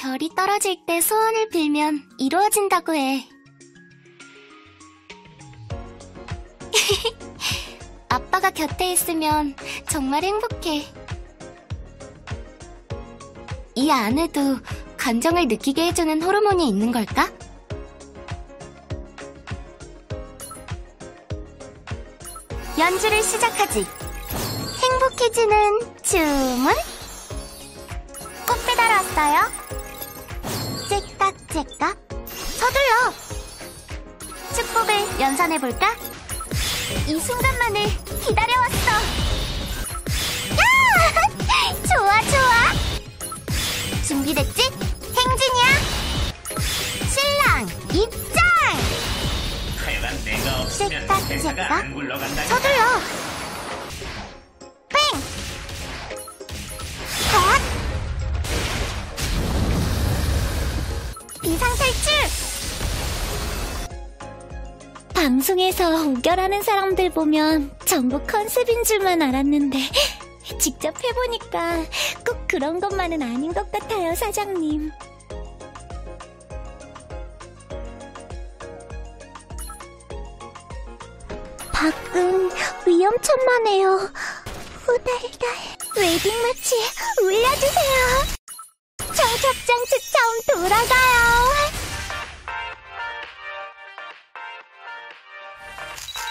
별이 떨어질 때 소원을 빌면 이루어진다고 해. 아빠가 곁에 있으면 정말 행복해. 이 안에도 감정을 느끼게 해주는 호르몬이 있는 걸까? 연주를 시작하지. 행복해지는 주문? 꽃 배달 왔어요? 째깍째깍. 서둘러. 축복을 연산해볼까? 이 순간만을 기다려왔어. 야! 좋아, 좋아. 준비됐지? 행진이야. 신랑 입장! 하여간 내가 없으면 째깍, 회사가 째깍. 안 굴러간다. 서둘러. 비상 탈출! 방송에서 우결하는 사람들 보면 전부 컨셉인 줄만 알았는데 직접 해보니까 꼭 그런 것만은 아닌 것 같아요, 사장님. 밖은 위험천만해요. 후달달 웨딩 마치 울려주세요. 청첩장 추첨 돌아가요.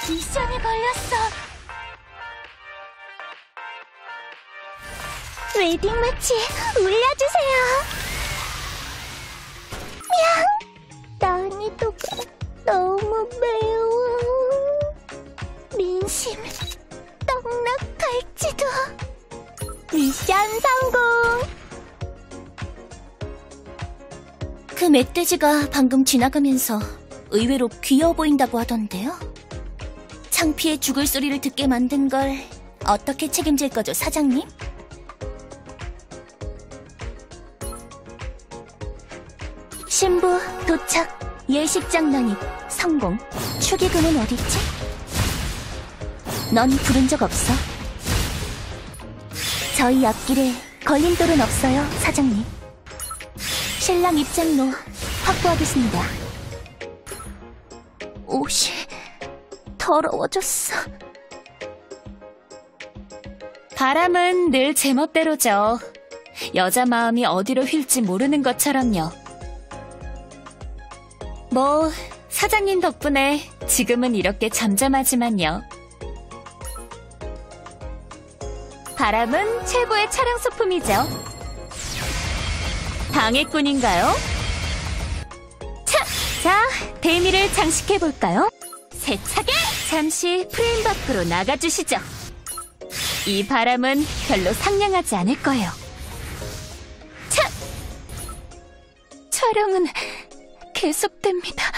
미션이 걸렸어. 웨딩 마치 울려주세요. 냥! 난이도가 너무 매워. 민심 떡락할지도. 미션 성공. 그 멧돼지가 방금 지나가면서 의외로 귀여워 보인다고 하던데요. 창피해 죽을 소리를 듣게 만든 걸 어떻게 책임질 거죠, 사장님? 신부 도착 예식장 난입 성공 축의금은 어딨지? 넌 부른 적 없어 저희 앞길에 걸림돌은 없어요 사장님 신랑 입장로 확보하겠습니다 옷이 더러워졌어 바람은 늘 제멋대로죠. 여자 마음이 어디로 휠지 모르는 것처럼요. 뭐, 사장님 덕분에 지금은 이렇게 잠잠하지만요. 바람은 최고의 촬영 소품이죠. 방해꾼인가요? 차! 자, 데미를 장식해볼까요? 세차게! 잠시 프레임 밖으로 나가주시죠. 이 바람은 별로 상냥하지 않을 거예요. 차! 촬영은 계속됩니다.